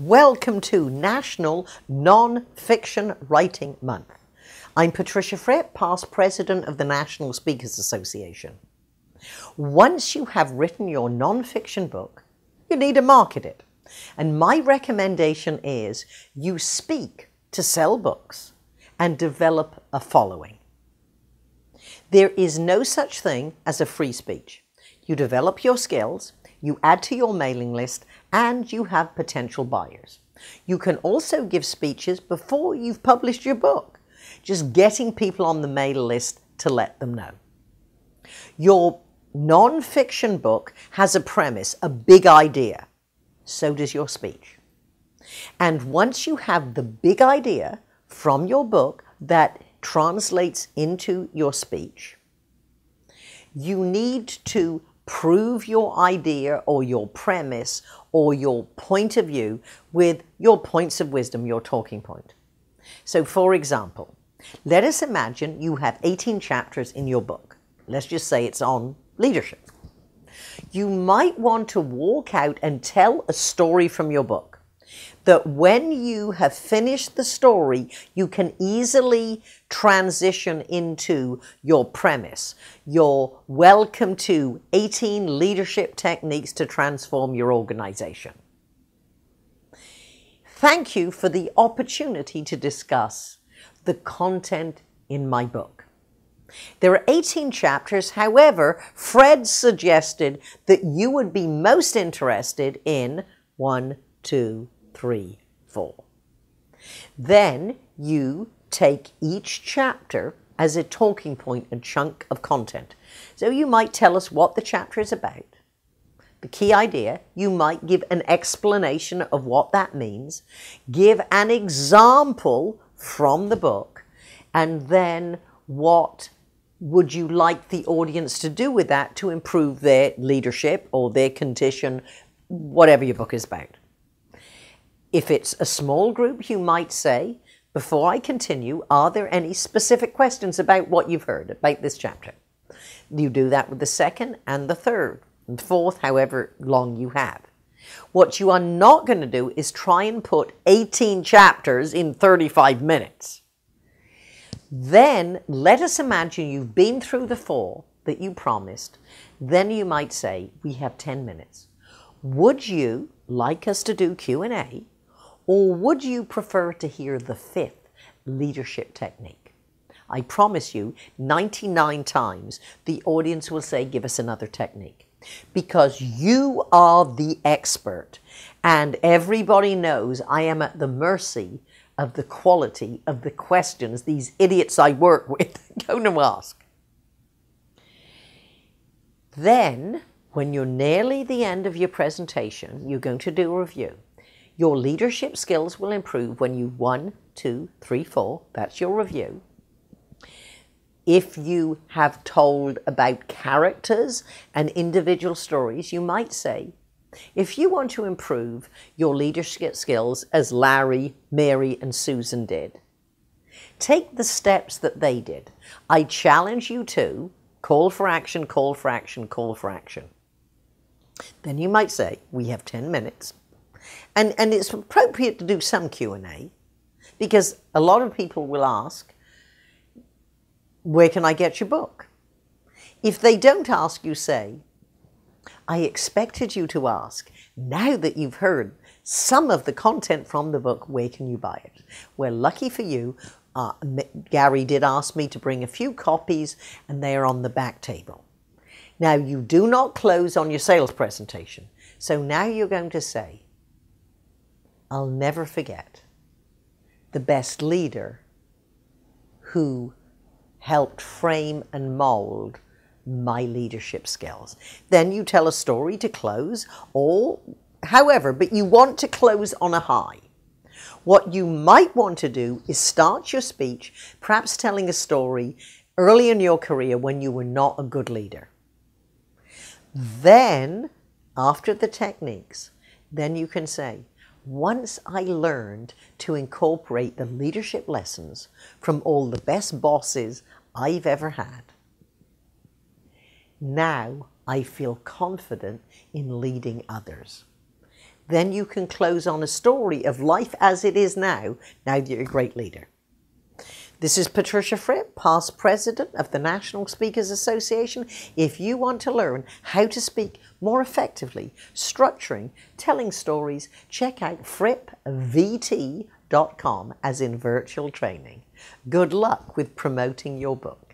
Welcome to National Non-Fiction Writing Month. I'm Patricia Fripp, past president of the National Speakers Association. Once you have written your non-fiction book, you need to market it. And my recommendation is you speak to sell books and develop a following. There is no such thing as a free speech. You develop your skills, you add to your mailing list, and you have potential buyers. You can also give speeches before you've published your book, just getting people on the mail list to let them know. Your non-fiction book has a premise, a big idea. So does your speech. And once you have the big idea from your book that translates into your speech, you need to prove your idea or your premise or your point of view with your points of wisdom, your talking point. So, for example, let us imagine you have 18 chapters in your book. Let's just say it's on leadership. You might want to walk out and tell a story from your book that when you have finished the story, you can easily transition into your premise, your welcome to 18 leadership techniques to transform your organization. Thank you for the opportunity to discuss the content in my book. There are 18 chapters. However, Fred suggested that you would be most interested in one, two, three, four. Then you take each chapter as a talking point, a chunk of content. So you might tell us what the chapter is about, the key idea. You might give an explanation of what that means, give an example from the book, and then what would you like the audience to do with that to improve their leadership or their condition, whatever your book is about. If it's a small group, you might say, before I continue, are there any specific questions about what you've heard about this chapter? You do that with the second and the third and fourth, however long you have. What you are not going to do is try and put 18 chapters in 35 minutes. Then let us imagine you've been through the four that you promised. Then you might say, we have 10 minutes. Would you like us to do Q&A or would you prefer to hear the fifth leadership technique? I promise you, 99 times the audience will say, give us another technique. Because you are the expert. And everybody knows I am at the mercy of the quality of the questions these idiots I work with go to ask. Then, when you're nearly the end of your presentation, you're going to do a review. Your leadership skills will improve when you one, two, three, four, that's your review. If you have told about characters and individual stories, you might say, if you want to improve your leadership skills as Larry, Mary, and Susan did, take the steps that they did. I challenge you to call for action, call for action, call for action. Then you might say, we have 10 minutes and, and it's appropriate to do some Q&A because a lot of people will ask, where can I get your book? If they don't ask, you say, I expected you to ask, now that you've heard some of the content from the book, where can you buy it? Well, lucky for you, uh, Gary did ask me to bring a few copies and they are on the back table. Now, you do not close on your sales presentation. So now you're going to say, I'll never forget the best leader who helped frame and mold my leadership skills. Then you tell a story to close, or however, but you want to close on a high. What you might want to do is start your speech, perhaps telling a story early in your career when you were not a good leader. Then, after the techniques, then you can say, once I learned to incorporate the leadership lessons from all the best bosses I've ever had, now I feel confident in leading others. Then you can close on a story of life as it is now, now that you're a great leader. This is Patricia Fripp, past president of the National Speakers Association. If you want to learn how to speak more effectively, structuring, telling stories, check out frippvt.com as in virtual training. Good luck with promoting your book.